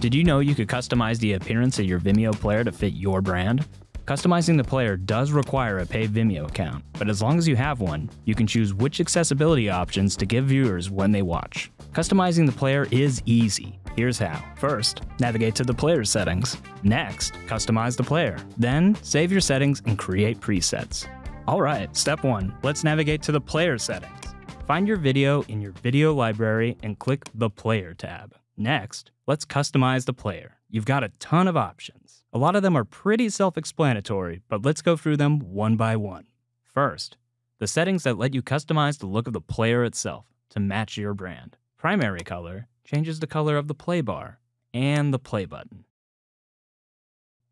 Did you know you could customize the appearance of your Vimeo player to fit your brand? Customizing the player does require a paid Vimeo account, but as long as you have one, you can choose which accessibility options to give viewers when they watch. Customizing the player is easy. Here's how. First, navigate to the player settings. Next, customize the player. Then, save your settings and create presets. Alright, step 1. Let's navigate to the player settings. Find your video in your video library and click the Player tab. Next, let's customize the player. You've got a ton of options. A lot of them are pretty self explanatory, but let's go through them one by one. First, the settings that let you customize the look of the player itself to match your brand. Primary color changes the color of the play bar and the play button.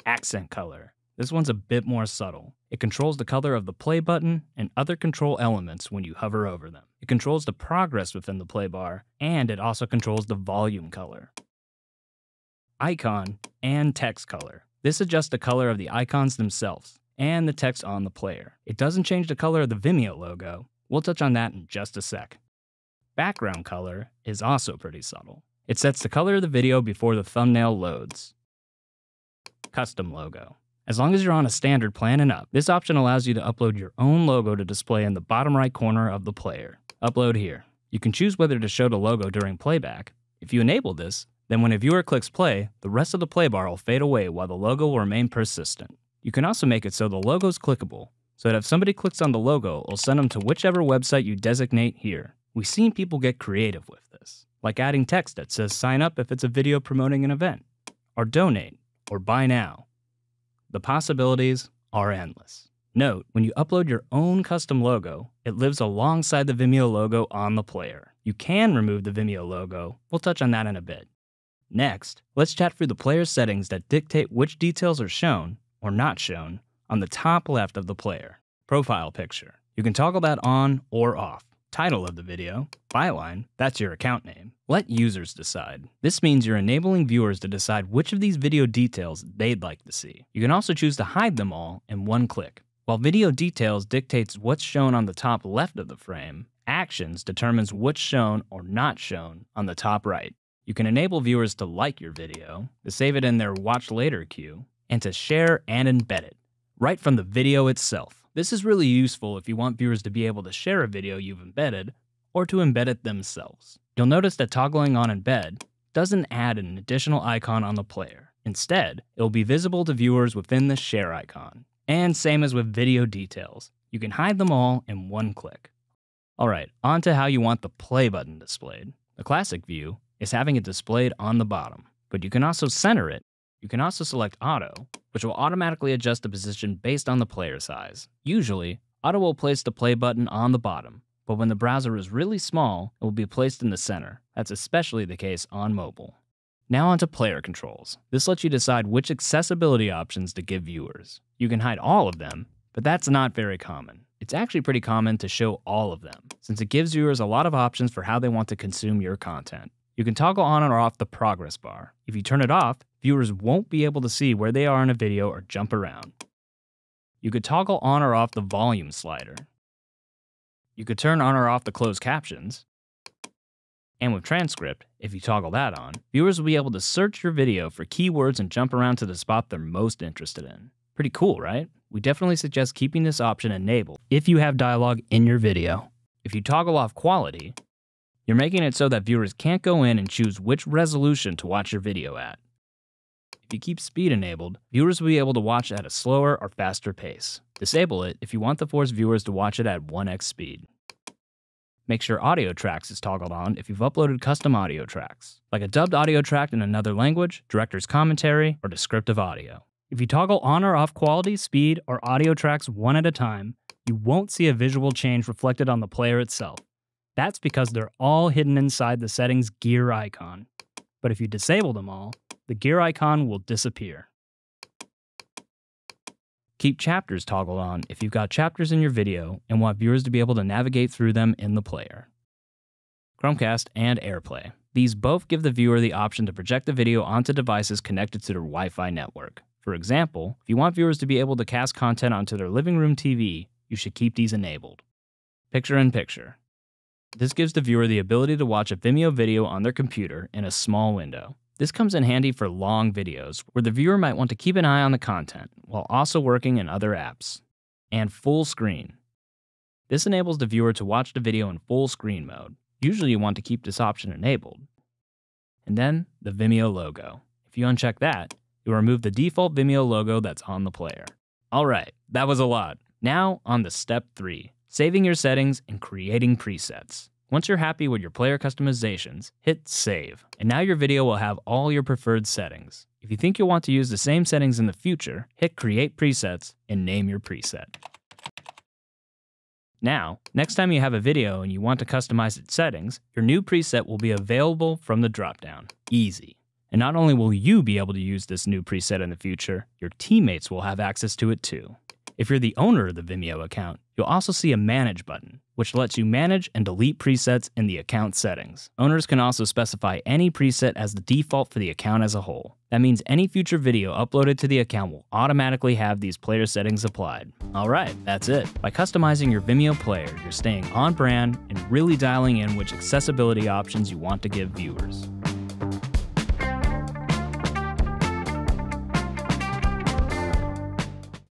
Accent color. This one's a bit more subtle. It controls the color of the play button and other control elements when you hover over them. It controls the progress within the play bar, and it also controls the volume color. Icon and text color. This adjusts the color of the icons themselves and the text on the player. It doesn't change the color of the Vimeo logo. We'll touch on that in just a sec. Background color is also pretty subtle. It sets the color of the video before the thumbnail loads. Custom logo. As long as you're on a standard plan and up, this option allows you to upload your own logo to display in the bottom right corner of the player. Upload here. You can choose whether to show the logo during playback. If you enable this, then when a viewer clicks play, the rest of the play bar will fade away while the logo will remain persistent. You can also make it so the logo is clickable, so that if somebody clicks on the logo, it'll send them to whichever website you designate here. We've seen people get creative with this, like adding text that says sign up if it's a video promoting an event, or donate, or buy now. The possibilities are endless. Note, when you upload your own custom logo, it lives alongside the Vimeo logo on the player. You can remove the Vimeo logo, we'll touch on that in a bit. Next, let's chat through the player's settings that dictate which details are shown, or not shown, on the top left of the player. Profile picture. You can toggle that on or off. Title of the video, byline, that's your account name. Let users decide. This means you're enabling viewers to decide which of these video details they'd like to see. You can also choose to hide them all in one click. While video details dictates what's shown on the top left of the frame, actions determines what's shown or not shown on the top right. You can enable viewers to like your video, to save it in their watch later queue, and to share and embed it right from the video itself. This is really useful if you want viewers to be able to share a video you've embedded or to embed it themselves. You'll notice that toggling on embed doesn't add an additional icon on the player. Instead, it will be visible to viewers within the share icon. And same as with video details, you can hide them all in one click. Alright, on to how you want the play button displayed. The classic view is having it displayed on the bottom, but you can also center it. You can also select Auto, which will automatically adjust the position based on the player size. Usually, Auto will place the play button on the bottom, but when the browser is really small, it will be placed in the center. That's especially the case on mobile. Now onto player controls. This lets you decide which accessibility options to give viewers. You can hide all of them, but that's not very common. It's actually pretty common to show all of them, since it gives viewers a lot of options for how they want to consume your content. You can toggle on or off the progress bar. If you turn it off, viewers won't be able to see where they are in a video or jump around. You could toggle on or off the volume slider. You could turn on or off the closed captions. And with transcript, if you toggle that on, viewers will be able to search your video for keywords and jump around to the spot they're most interested in. Pretty cool, right? We definitely suggest keeping this option enabled if you have dialogue in your video. If you toggle off quality, you're making it so that viewers can't go in and choose which resolution to watch your video at. If you keep speed enabled, viewers will be able to watch at a slower or faster pace. Disable it if you want to force viewers to watch it at 1x speed. Make sure audio tracks is toggled on if you've uploaded custom audio tracks, like a dubbed audio track in another language, director's commentary, or descriptive audio. If you toggle on or off quality, speed, or audio tracks one at a time, you won't see a visual change reflected on the player itself. That's because they're all hidden inside the settings gear icon. But if you disable them all, the gear icon will disappear. Keep chapters toggled on if you've got chapters in your video and want viewers to be able to navigate through them in the player. Chromecast and AirPlay. These both give the viewer the option to project the video onto devices connected to their Wi Fi network. For example, if you want viewers to be able to cast content onto their living room TV, you should keep these enabled. Picture in picture. This gives the viewer the ability to watch a Vimeo video on their computer in a small window. This comes in handy for long videos where the viewer might want to keep an eye on the content while also working in other apps. And full screen. This enables the viewer to watch the video in full screen mode. Usually you want to keep this option enabled. And then the Vimeo logo. If you uncheck that, you'll remove the default Vimeo logo that's on the player. Alright, that was a lot. Now on to step 3, saving your settings and creating presets. Once you're happy with your player customizations, hit save. And now your video will have all your preferred settings. If you think you'll want to use the same settings in the future, hit create presets and name your preset. Now, next time you have a video and you want to customize its settings, your new preset will be available from the dropdown. Easy. And not only will you be able to use this new preset in the future, your teammates will have access to it too. If you're the owner of the Vimeo account, you'll also see a Manage button, which lets you manage and delete presets in the account settings. Owners can also specify any preset as the default for the account as a whole. That means any future video uploaded to the account will automatically have these player settings applied. Alright, that's it. By customizing your Vimeo player, you're staying on brand and really dialing in which accessibility options you want to give viewers.